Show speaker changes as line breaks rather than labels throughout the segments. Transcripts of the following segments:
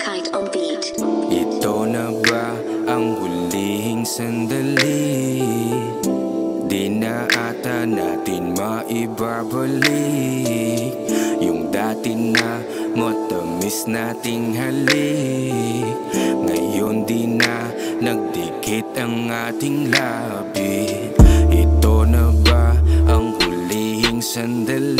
kahit on beat Ito na ba ang huling sandali? Di na ata natin maibabalik Yung dati na matamis nating halik Ngayon di na nagdikit ang ating labi Ito na ba ang huling sandali?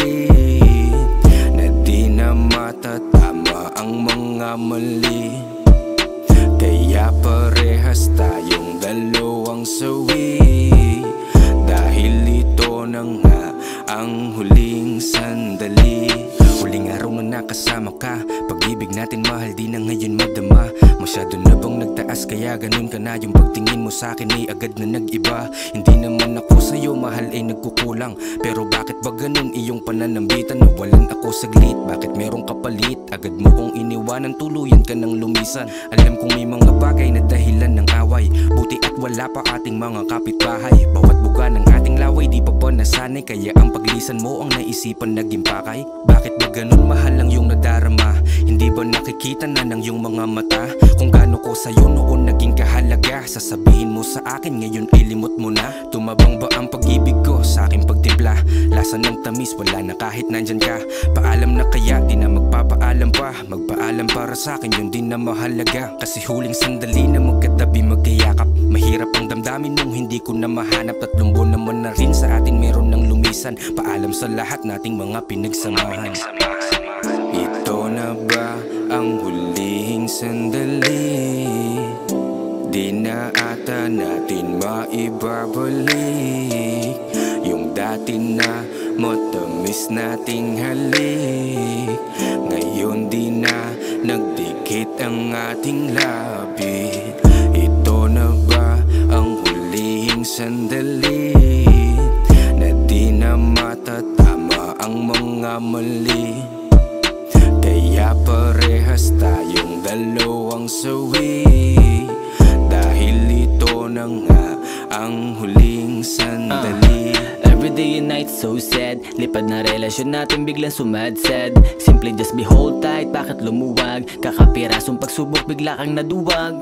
Nakasama ka. Pag-ibig natin mahal di na ngayon madama. Masyado na bang nagtaas kaya ganun ka na. Yung pagtingin mo sa akin ay agad na nag-iba. Hindi naman ako sa'yo mahal ay nagkukulang. Pero bakit ba ganun iyong pananambitan? Nawalan ako saglit. Bakit merong kapalit? Agad mo kong iniwanan tuluyan ka ng lumisan. Alam kong may mga bagay na dahilan ng away. Buti at wala pa ating mga kapitbahay. Bawat laway di pa ba nasanay? Kaya ang paglisan mo ang naisipan naging pakay Bakit ba ganun? Mahal ang iyong nadarama. Hindi ba nakikita na ng iyong mga mata? Kung gaano ko sa'yo noon naging kahalaga Sasabihin mo sa akin ngayon ay limot mo na. Tumabang ba ang pag-ibig ko? Sa aking pagtimpla Lasa ng tamis? Wala na kahit nandyan ka. Paalam na kaya di na magpapaalam pa. Magpaalam para sa akin yun din na mahalaga. Kasi huling sandali na magkatabi magkayakap Mahirap ang damdamin mong hindi ko na mahanap. Tatlong buwan naman na rin sa atin meron ng lumisan. Paalam sa lahat nating mga pinagsamahan. Ito na ba ang hulihing sandali? Di na ata natin maibabalik Yung dati na matamis nating halik Ngayon di na nagdikit ang ating labi. Ito na ba ang hulihing sandali? Na di na matatama ang mga mali. Kaya parehas tayong dalawang sawi. Dahil ito na nga ang huling sandali
Everyday and night so sad. Lipad na relasyon natin biglang sumadsad. Simply just be hold tight, bakit lumuwag? Kakapirasong pagsubok bigla kang naduwag.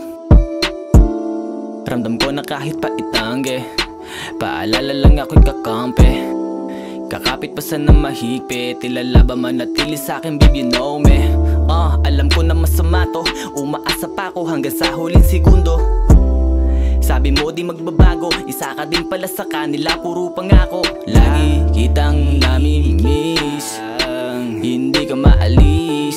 Ramdam ko na kahit pa itangge Paalala lang ako'y kakampi Kakapit pa sa na mahigpit Tila ba manatili sa akin babe you know me? Ah, alam ko na masama to Umaasa pa ako hanggang sa huling segundo sabi mo di magbabago. Isa ka din pala sa kanila Puro pangako. Lagi kitang namimiss. Hindi ka maalis.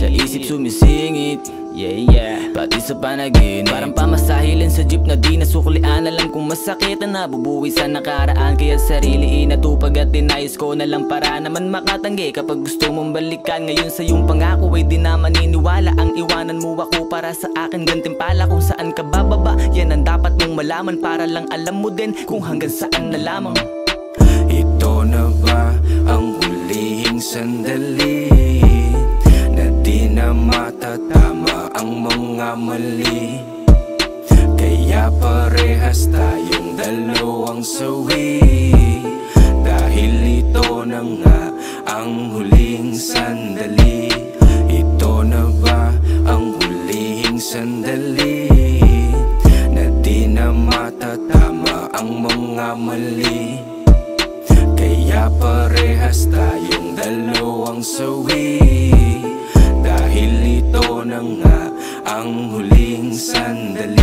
Sa isip sumisingit. Yeah, yeah. Pati sa panaginip. Parang pamasahilin sa jeep na di nasuklian. Alam kong masakit na nabubuwi sa nakaraan. Kaya sarili inatupag at dinayos ko na lang Para naman makatanggi. Kapag gusto mong balikan Ngayon sa iyong pangako ay di na maniniwala iwanan mo ako para sa akin gantimpala Kung saan ka bababa. Yan ang dapat mong malaman Para lang alam mo din kung hanggang saan na lamang.
Ito na ba ang hulihing sandali Na di na matatama ang mga mali? Kaya parehas tayong dalawang sawi Dahil ito na nga ang huling sandali sandali Na di na matatama ang mga mali. Kaya parehas tayong dalawang sawi Dahil ito na nga ang huling sandali